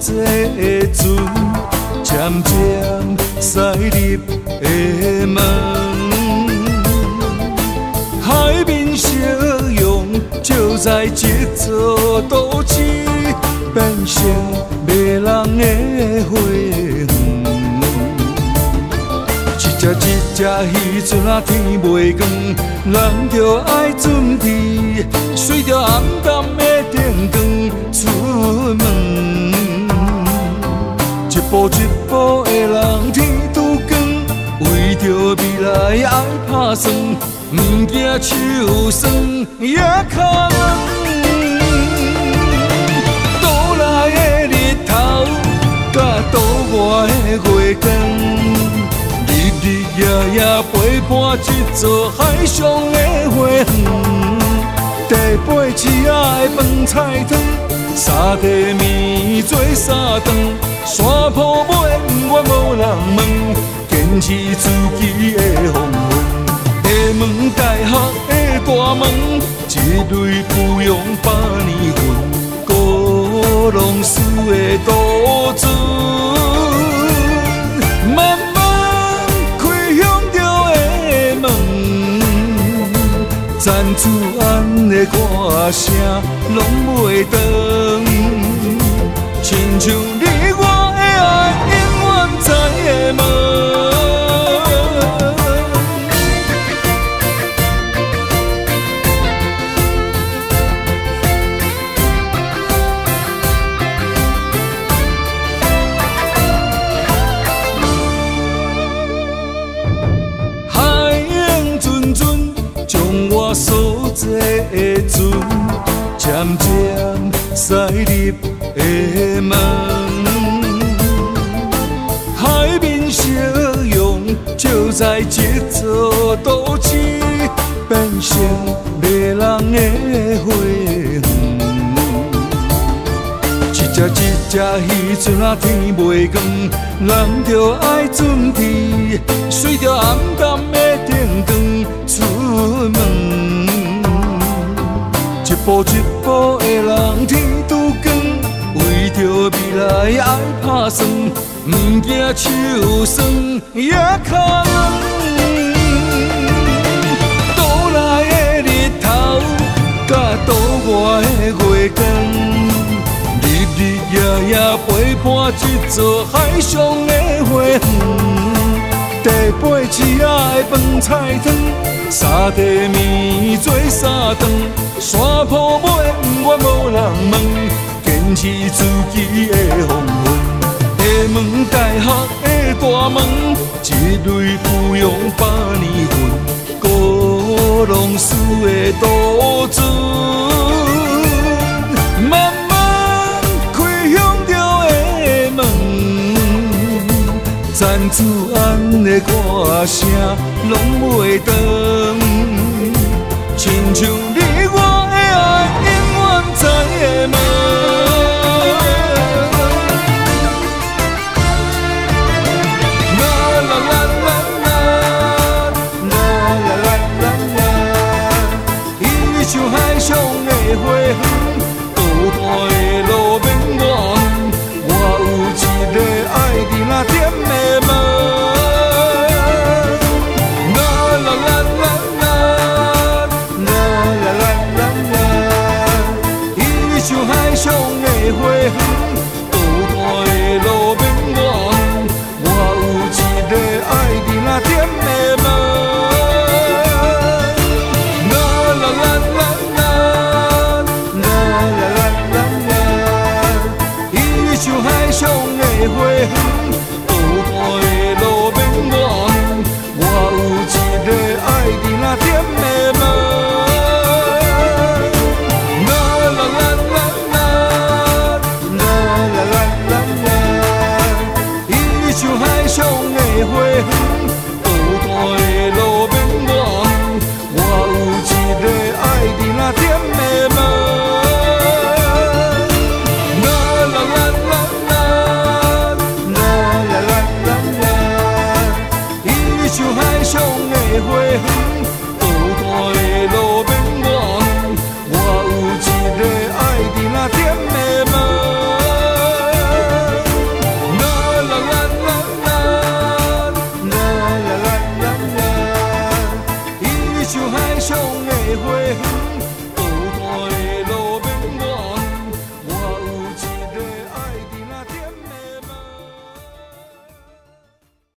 济的船，渐渐驶入的门。海面夕阳照在这座都市，变成迷人的花园。一只一只鱼，船啊天袂光，人着爱准时，随着暗淡的灯光出门。一步一步的人天拄光，为着未来爱打算，毋惊手酸也可能。倒来的日头，甲倒外的月光。日日夜夜陪伴这座海上的花园，第八次的饭菜汤，三地面做三顿，山坡尾永远无人问，坚持自己的风云。厦门大学的大门，一类培养百年魂，高龙寺的杜鹃。赞助安的歌声拢袂断，这的船，渐渐驶入的门。海面夕阳照在这座都市，变成迷人的花园。一只一只鱼，船啊天袂光，人着爱准时，随着暗淡的灯光出门。一步一步的人天拄光，为着未来爱打算，毋惊手酸也可能。倒来的日头，甲倒外的月光，日日夜夜陪伴这座海上的花园。第八次的饭菜汤，三地面做三顿，山坡尾永远无人问，坚持自己的风云。厦门大学的大门，一类培养百年魂，高龙寺的杜鹃。赞助安的歌声拢袂断，亲像你我的爱永远在的门。啦啦啦啦啦，啦啦啦啦啦，伊像海上的花园，倒看的路边远，我有一 đi là tiếng mê mơ. 也会恨 Nghe.